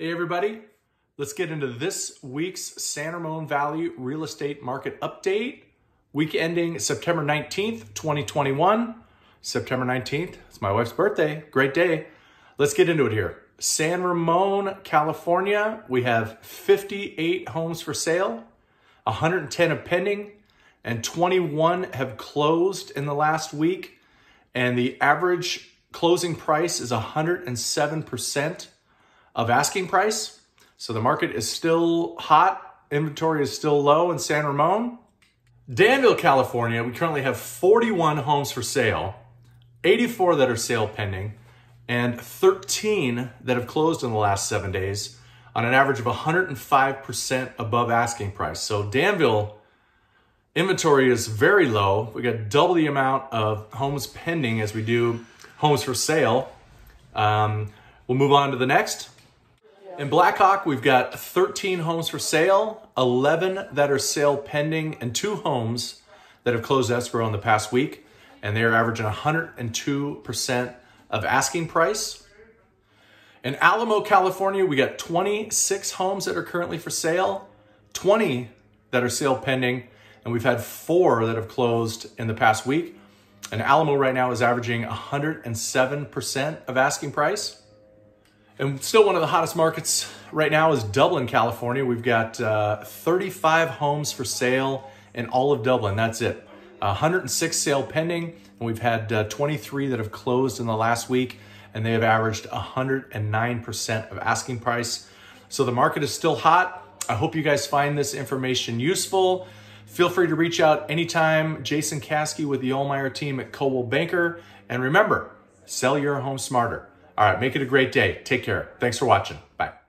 Hey everybody, let's get into this week's San Ramon Valley real estate market update. Week ending September 19th, 2021. September 19th, it's my wife's birthday. Great day. Let's get into it here. San Ramon, California, we have 58 homes for sale, 110 are pending, and 21 have closed in the last week. And the average closing price is 107% of asking price. So the market is still hot. Inventory is still low in San Ramon. Danville, California, we currently have 41 homes for sale, 84 that are sale pending, and 13 that have closed in the last seven days on an average of 105% above asking price. So Danville inventory is very low. We got double the amount of homes pending as we do homes for sale. Um, we'll move on to the next. In Blackhawk, we've got 13 homes for sale, 11 that are sale pending, and two homes that have closed escrow in the past week. And they are averaging 102% of asking price. In Alamo, California, we got 26 homes that are currently for sale, 20 that are sale pending, and we've had four that have closed in the past week. And Alamo right now is averaging 107% of asking price. And still one of the hottest markets right now is Dublin, California. We've got uh, 35 homes for sale in all of Dublin. That's it. 106 sale pending, and we've had uh, 23 that have closed in the last week, and they have averaged 109% of asking price. So the market is still hot. I hope you guys find this information useful. Feel free to reach out anytime. Jason Caskie with the Ohlmeyer team at Coldwell Banker. And remember, sell your home smarter. All right, make it a great day. Take care. Thanks for watching. Bye.